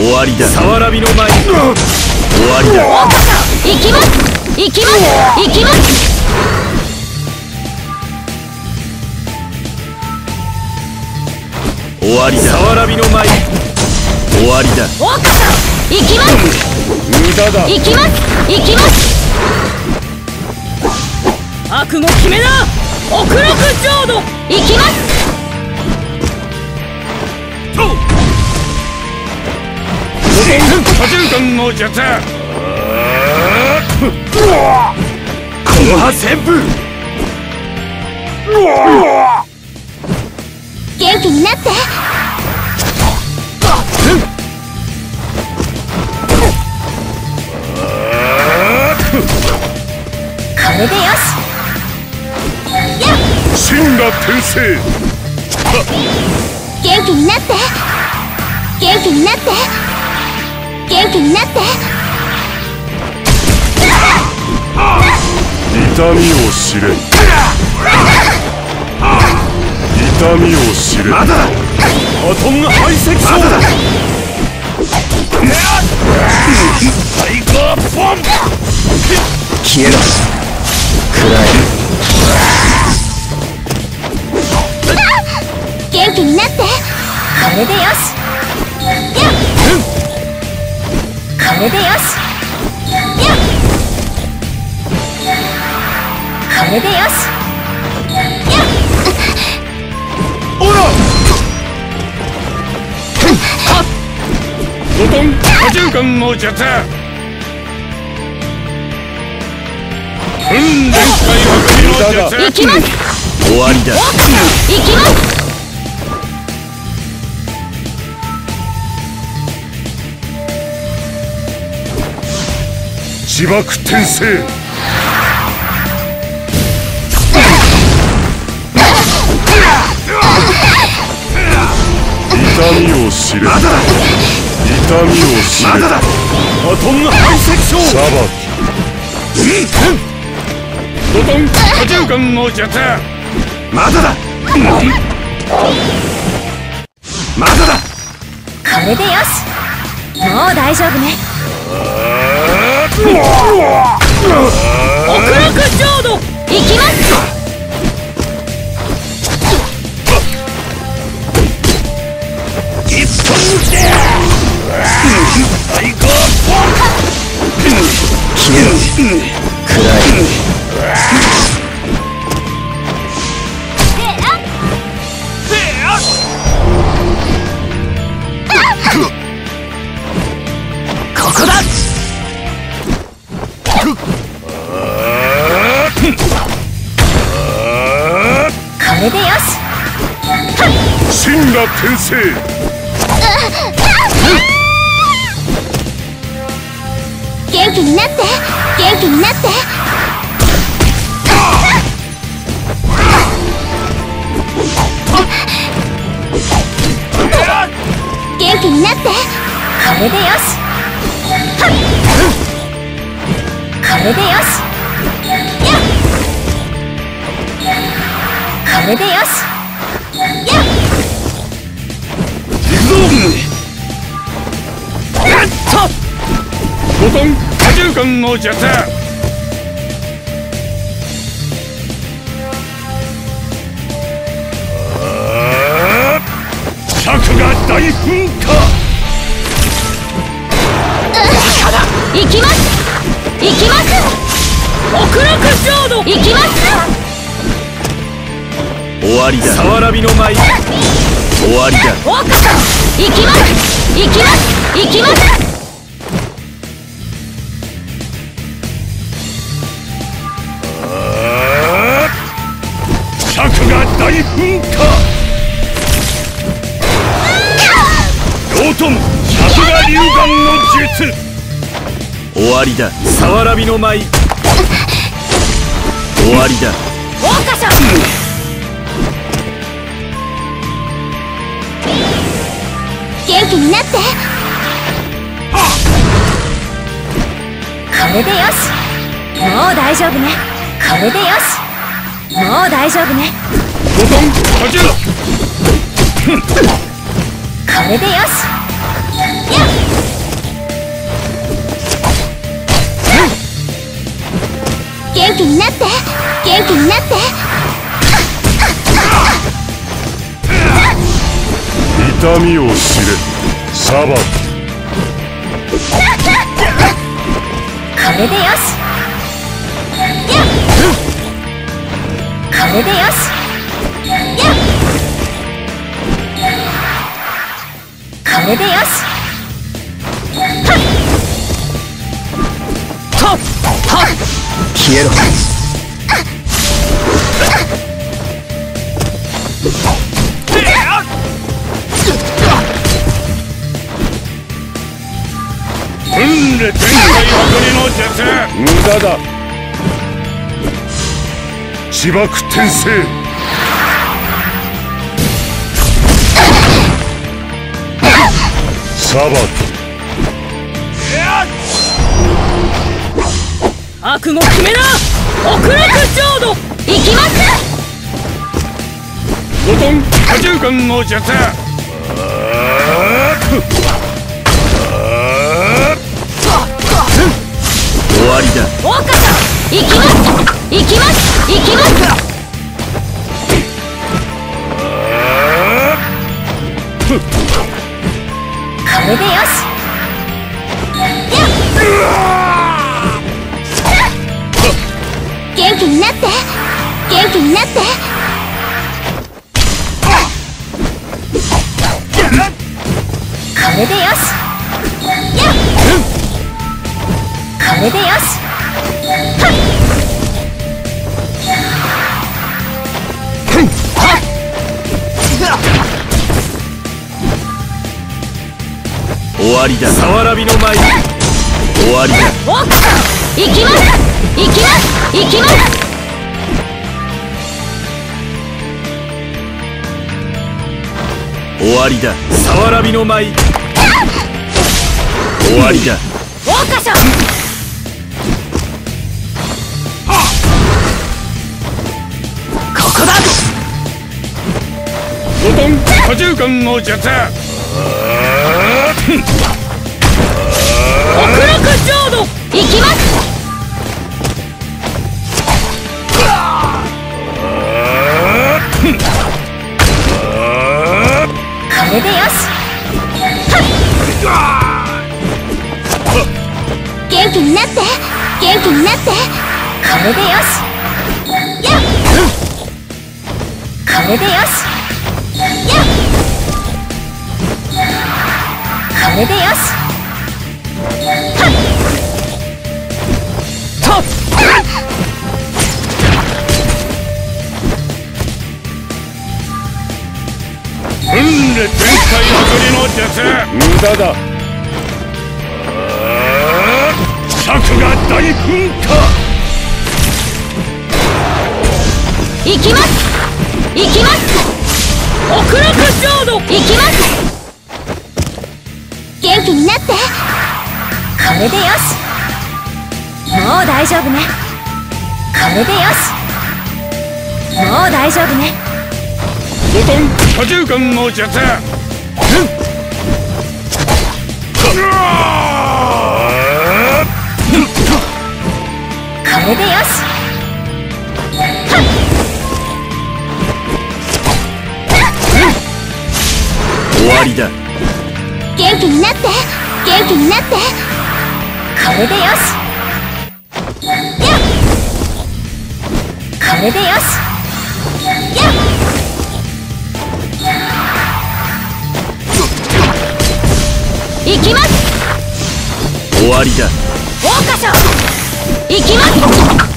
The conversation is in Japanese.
終わりだ。さわらびの前に。終わりだ。行きます。行きます。行きます。終わりだ。さわらびの前に。終わりだ。行きます。無駄だ。行きます。行きます覚悟決めな奥六浄土行きます多重間の術この葉旋風元気になって。これでよし。真が転生元気になって。元気になって元気になって。痛みを知れ。痛みを知れ。まだだ。バトン排斥まだだタイガーボン消えろ。暗い元気になって。これでよしれでよし。やっ。これでよし。やっ。オラ。ボトン多重間の術訓練会はの術行きます。終わりだ。行きます自爆転生。痛みを知れ。まだだ痛みを知れ。まだだ。バトン排斥症。裁きボトン多重間の術まだだ。まだだ。これでよし。もう大丈夫ね奥六浄土行きます真が転生。元気になって。元気になって。元気になって。これでよし。はっこれでよし。やっ。これでよし。やったボトン多重間の術尺が大噴火行きます行きます奥六浄土行きます終わりだ行きます。行きます。行きます。尺が大噴火ロートン尺が流眼の術終わりださわらびの舞終わりだ大岡さん気になって。これでよし。もう大丈夫ね。これでよし。もう大丈夫ね。これでよし。元気になって。元気になって。痛みを知れ。裁きこれでよしやっこれでよしやっこれでよしはっはっ消えろ無駄だ。自爆転生。裁き悪語決めな。極楽浄土。行きます。五トン多重眼の術行きます。行きます。行きます。これでよし元気になって元気になってこれでよしやっこれでよし終わりだ。さわらびの舞終わりだ。奥さん行きます行きます行きます終わりだ。さわらびの舞終わりだ。大岡さ五トン多重眼の術極楽浄土行きます。これでよし。元気になって。元気になって。これでよし。これでよし。これでよし。はっ。踏んで天界送りの術。無駄だれでよし。もう大丈夫ね。これでよし。もう大丈夫ね。五トン多重眼の術これでよし。終わりだ。元気になって。元気になって。これでよし。やっ。これでよし。やっ。行きます。終わりだ。大岡さん行きます